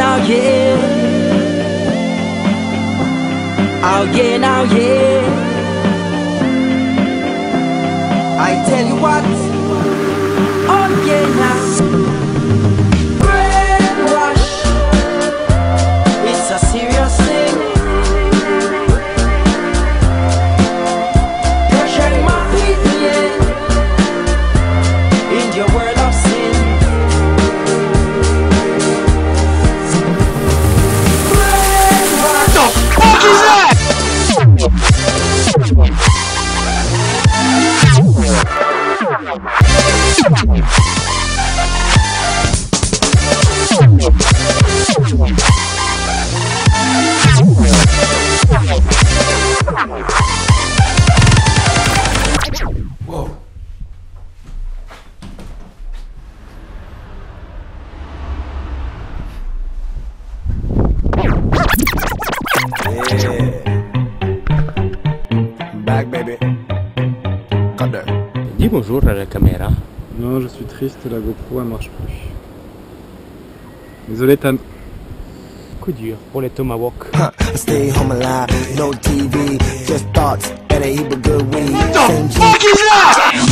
now, yeah. Oh, yeah, now, yeah. I tell you what. Oh, yeah, now. Back, baby. Cut that. Dis bonjour à la caméra. Non, je suis triste, la GoPro elle marche plus. Désolé Tan. Coup dur pour les I stay home alive, no TV, just thoughts and a heap of good weed. Same G- Viens,